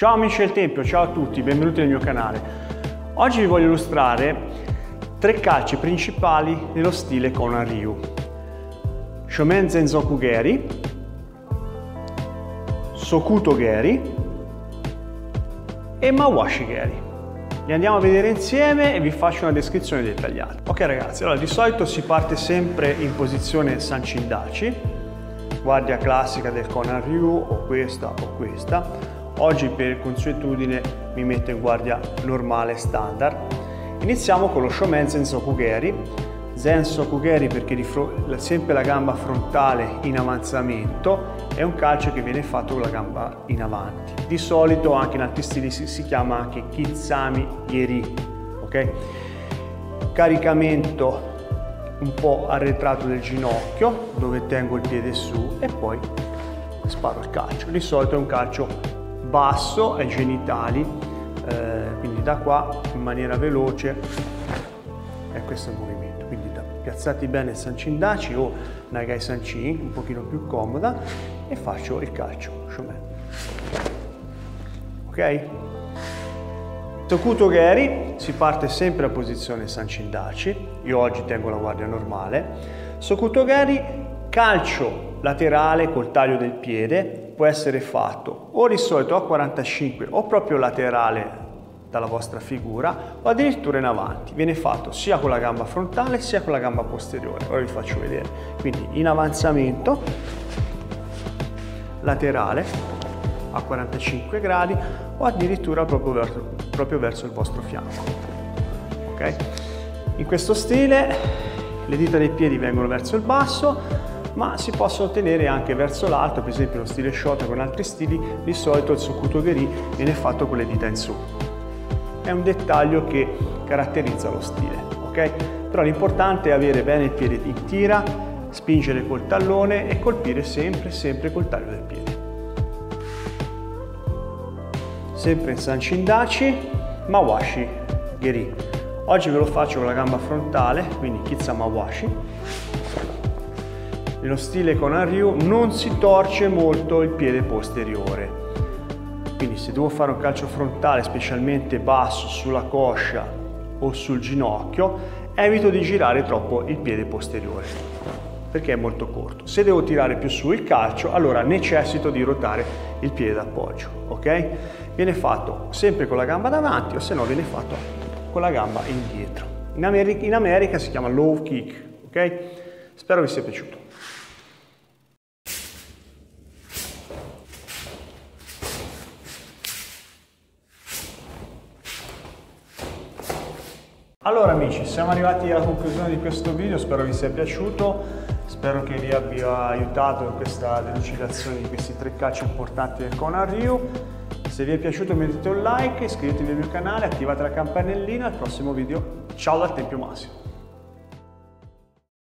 Ciao amici del Tempio, ciao a tutti, benvenuti nel mio canale. Oggi vi voglio illustrare tre calci principali nello stile Konan Ryu. Shomen Zenzoku Geri, Sokuto Geri e Mawashi Geri. Li andiamo a vedere insieme e vi faccio una descrizione dettagliata. Ok ragazzi, allora di solito si parte sempre in posizione Sanchindachi, guardia classica del Konan Ryu o questa o questa Oggi per consuetudine mi metto in guardia normale standard. Iniziamo con lo Shomenzen Sokugeri. Zen Sokugeri perché di sempre la gamba frontale in avanzamento è un calcio che viene fatto con la gamba in avanti. Di solito anche in altri stili si, si chiama anche Kitsami Yeri. Ok? Caricamento un po' arretrato del ginocchio dove tengo il piede su e poi sparo il calcio. Di solito è un calcio basso ai genitali, eh, quindi da qua in maniera veloce è questo il movimento. Quindi da, piazzati bene il Sancindaci o Nagai Sanchin, un pochino più comoda, e faccio il calcio shomen. Ok? Tokuto Geri si parte sempre a posizione Sancindaci, io oggi tengo la guardia normale. Sokuto Geri, calcio laterale col taglio del piede, può essere fatto o di solito a 45 o proprio laterale dalla vostra figura o addirittura in avanti. Viene fatto sia con la gamba frontale sia con la gamba posteriore. Ora vi faccio vedere. Quindi in avanzamento laterale a 45 gradi o addirittura proprio verso, proprio verso il vostro fianco. Ok? In questo stile le dita dei piedi vengono verso il basso, ma si possono ottenere anche verso l'alto, per esempio lo stile shot con altri stili, di solito il Sokuto Geri viene fatto con le dita in su. È un dettaglio che caratterizza lo stile, ok? Però l'importante è avere bene il piede in tira, spingere col tallone e colpire sempre, sempre col taglio del piede. Sempre in Sanchindachi, Mawashi Geri. Oggi ve lo faccio con la gamba frontale, quindi Kitsa Mawashi nello stile con Ryu non si torce molto il piede posteriore. Quindi se devo fare un calcio frontale specialmente basso sulla coscia o sul ginocchio, evito di girare troppo il piede posteriore perché è molto corto. Se devo tirare più su il calcio, allora necessito di ruotare il piede d'appoggio, ok? Viene fatto sempre con la gamba davanti o se no viene fatto con la gamba indietro. In America, in America si chiama low kick, ok? Spero vi sia piaciuto. Allora amici, siamo arrivati alla conclusione di questo video, spero vi sia piaciuto, spero che vi abbia aiutato in questa delucidazione di questi tre calci importanti del Conan Ryu. Se vi è piaciuto mettete un like, iscrivetevi al mio canale, attivate la campanellina, al prossimo video, ciao dal Tempio Massimo!